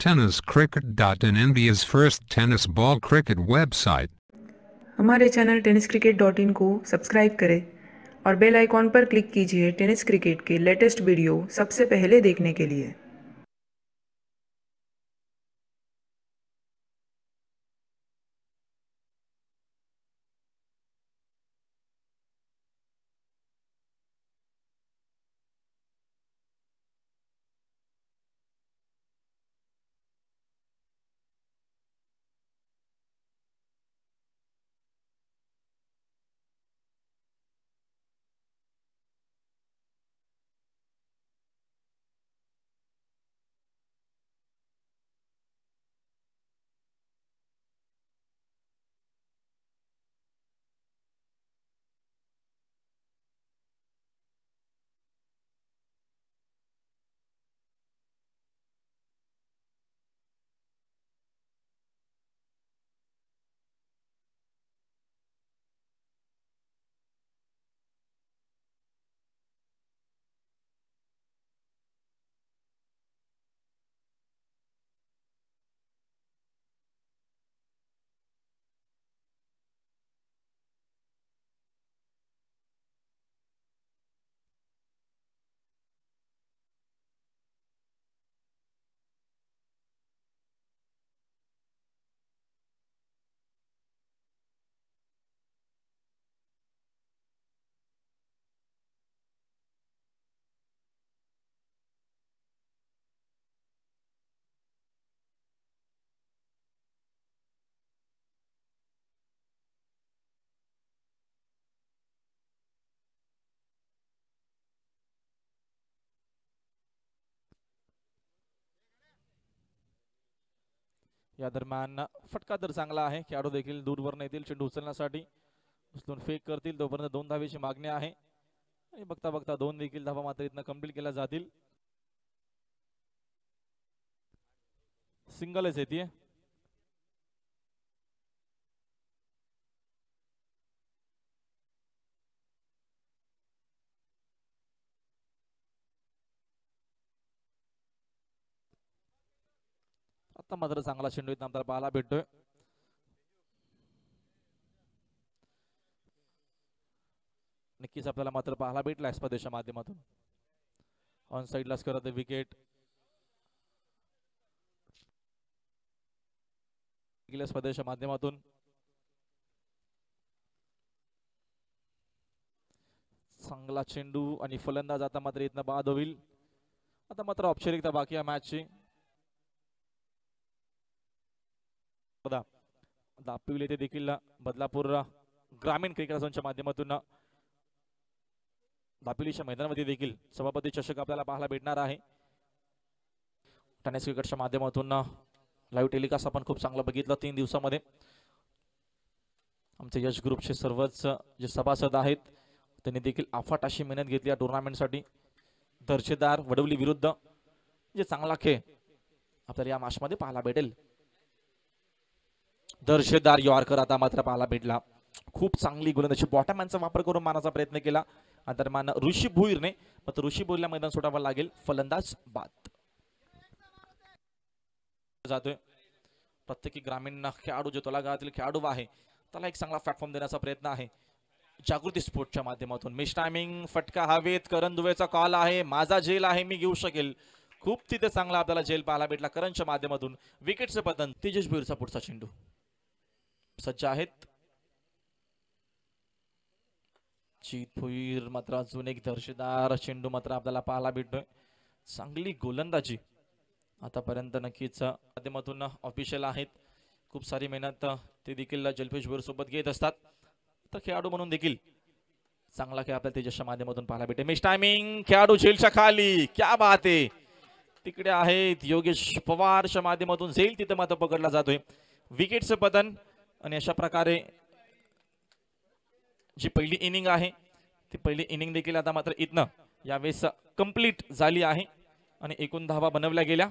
tenniscricket.in India's first tennis ball cricket website. हमारे channel इन को सब्सक्राइब करें और बेल आइकॉन पर क्लिक कीजिए टेनिस क्रिकेट के लेटेस्ट वीडियो सबसे पहले देखने के लिए या दरम्यान फटका दर चांगला आहे. खेळाडू देखील दूरवर येतील चेंडू उचलण्यासाठी. उचलून फेक करतील. तोपर्यंत दोन धावेची मागणी आहे. आणि बघता बघता दोन देखील धावा मात्र इथनं कंप्लीट केल्या जातील. सिंगलच येते आता मात्र चांगला चेंडू इथं आमदार पाहायला भेटतोय. नक्कीच आपल्याला मात्र पाहायला भेटला स्पर्धेच्या माध्यमातून. ऑन साईडलाच करत विकेट स्पर्धेच्या माध्यमातून. चांगला चेंडू आणि फलंदाज आता मात्र इथनं बाद होईल. आता मात्र औपचारिकता बाकी या मॅचची दापिवले ते देखील बदलापूर ग्रामीण क्रिकेट झोनच्या माध्यमातून दापिलीच्या मैदानामध्ये देखील सभापती चषक आपल्याला पाहायला भेटणार आहे. टेनिस क्रिकेटच्या माध्यमातून लाईव्ह टेलिकास्ट आपण खूप चांगलं बघितलं तीन दिवसामध्ये. आमचे यश ग्रुपचे सर्वच जे सभासद आहेत त्यांनी देखील अफाट अशी मेहनत घेतली या टुर्नामेंटसाठी दर्जेदार वडवली विरुद्ध. जे चांगला खेळ आपल्याला या मॅचमध्ये पाहायला भेटेल. दर्जेदार यॉर्कर आता मात्र पाहायला भेटला. खूप चांगली गोलंदाजी. बॉटमॅनचा वापर करून मारण्याचा प्रयत्न केला. दरम्यान ऋषी भुईरने मात्र ऋषी भुईरला मैदान सोडावं लागेल. फलंदाज बाद. जातोय. प्रत्येकी ग्रामीण खेळाडू जो तलागातील खेळाडू आहे. त्याला एक चांगला प्लॅटफॉर्म देण्याचा प्रयत्न आहे. जागृती स्पोर्टच्या माध्यमातून. मिस टायमिंग फटका हवेत करण दुवेचा कॉल आहे. माझा जेल आहे मी घेऊ शकेल. खूप तिथे चांगला आपल्याला जेल पाहायला भेटला करणच्या माध्यमातून. विकेटचं पतन तेजस भुईरचा पुढचा चेंडू. सज्ज आहेत. चित भुईर मात्र अजून एक दर्जेदार चेंडू मात्र आपल्याला पाहायला भेटतोय. चांगली गोलंदाजी. आतापर्यंत नक्कीच माध्यमातून ऑफिशियल आहेत. खूप सारी मेहनत ते देखील जलपेश भुईर सोबत घेत असतात. तर खेळाडू म्हणून देखील चांगला खेळ आपल्याला तेजसच्या माध्यमातून पाहायला भेटेल मिस टायमिंग खेळाडू झेलच्या खाली. क्या बात आहे. तिकडे आहेत योगेश पवारच्या माध्यमातून झेल तिथे मात्र पकडला जातोय. विकेटचं पतन आणि अशा प्रकारे जी पहिली इनिंग आहे ती पहिली इनिंग देखील आता मात्र इथनं यावेळेस कंप्लीट झाली आहे. आणि एकूण धावा बनवल्या गेल्या.